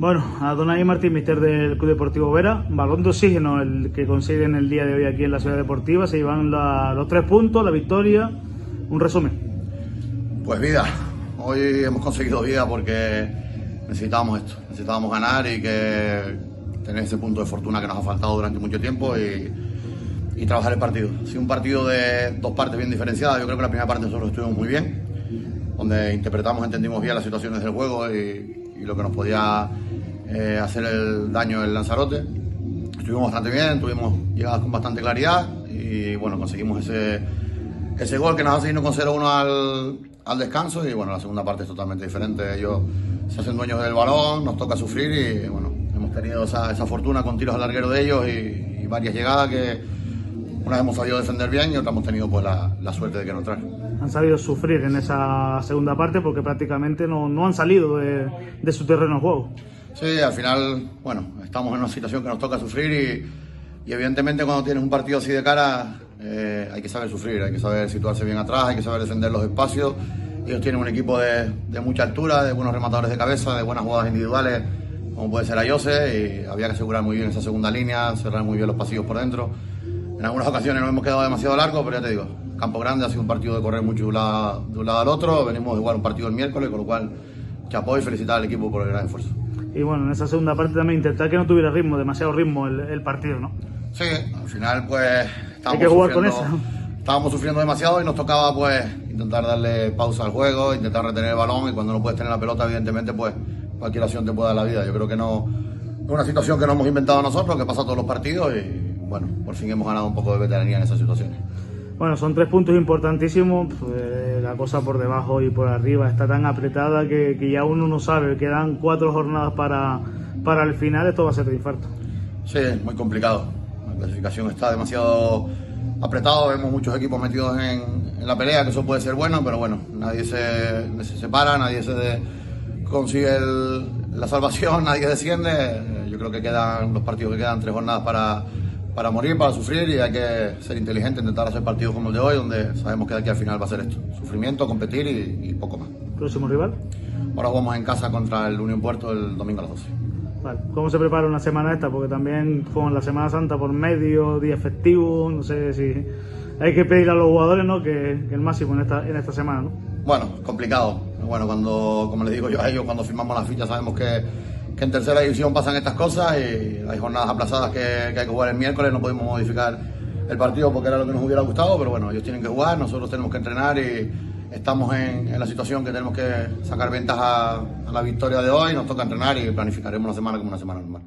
Bueno, Adonai Martín, mister del Club Deportivo Vera, balón de oxígeno el que consiguen el día de hoy aquí en la ciudad deportiva, se llevan la, los tres puntos, la victoria, un resumen. Pues vida, hoy hemos conseguido vida porque necesitábamos esto, necesitábamos ganar y que tener ese punto de fortuna que nos ha faltado durante mucho tiempo y, y trabajar el partido. Ha sido un partido de dos partes bien diferenciadas, yo creo que la primera parte nosotros estuvimos muy bien, donde interpretamos, entendimos bien las situaciones del juego y, y lo que nos podía eh, hacer el daño el Lanzarote. Estuvimos bastante bien, tuvimos llegadas con bastante claridad y bueno, conseguimos ese, ese gol que nos hace irnos con 0-1 al, al, descanso y bueno, la segunda parte es totalmente diferente. Ellos se hacen dueños del balón, nos toca sufrir y bueno, hemos tenido esa, esa fortuna con tiros al larguero de ellos y, y, varias llegadas que unas hemos sabido defender bien y otras hemos tenido pues la, la suerte de que no traen han sabido sufrir en esa segunda parte porque prácticamente no, no han salido de, de, su terreno de juego. Sí, al final, bueno, estamos en una situación que nos toca sufrir y, evidentemente cuando tienes un partido así de cara eh, hay que saber sufrir, hay que saber situarse bien atrás, hay que saber defender los espacios. Ellos tienen un equipo de, de mucha altura, de buenos rematadores de cabeza, de buenas jugadas individuales, como puede ser Ayose, y había que asegurar muy bien esa segunda línea, cerrar muy bien los pasillos por dentro. En algunas ocasiones nos hemos quedado demasiado largos, pero ya te digo, Campo Grande ha sido un partido de correr mucho de un lado, de un lado al otro. Venimos de jugar un partido el miércoles, con lo cual chapó y felicitar al equipo por el gran esfuerzo. Y bueno, en esa segunda parte también intentar que no tuviera ritmo, demasiado ritmo el, el partido, ¿no? Sí, al final pues Hay que jugar con eso. Estábamos sufriendo demasiado y nos tocaba pues intentar darle pausa al juego, intentar retener el balón y cuando no puedes tener la pelota evidentemente pues cualquier acción te puede dar la vida. Yo creo que no es una situación que no hemos inventado nosotros, que pasa todos los partidos y bueno, por fin hemos ganado un poco de veteranía en esas situaciones. Bueno, son tres puntos importantísimos. Pues, la cosa por debajo y por arriba está tan apretada que, que, ya uno no sabe. Quedan cuatro jornadas para, para el final. Esto va a ser de infarto. Sí, muy complicado. La clasificación está demasiado apretado. Vemos muchos equipos metidos en, la pelea, que eso puede ser bueno, pero bueno, nadie se, se separa, nadie se consigue la salvación, nadie desciende. Yo creo que quedan los partidos que quedan tres jornadas para para morir, para sufrir y hay que ser inteligente, intentar hacer partidos como el de hoy, donde sabemos que de aquí al final va a ser esto, sufrimiento, competir y, y poco más. ¿Próximo rival? Ahora jugamos en casa contra el Unión Puerto el domingo a las 12. Vale. ¿Cómo se prepara una semana esta? Porque también con la Semana Santa por medio, día festivo, no sé si hay que pedir a los jugadores ¿no? que, que el máximo en esta, en esta semana. ¿no? Bueno, complicado. Bueno, cuando, como les digo yo a ellos, cuando firmamos la ficha sabemos que que en tercera división pasan estas cosas y hay jornadas aplazadas que, hay que jugar el miércoles, no podemos modificar el partido porque era lo que nos hubiera gustado, pero bueno, ellos tienen que jugar, nosotros tenemos que entrenar y estamos en, la situación que tenemos que sacar ventaja a la victoria de hoy, nos toca entrenar y planificaremos la semana como una semana normal.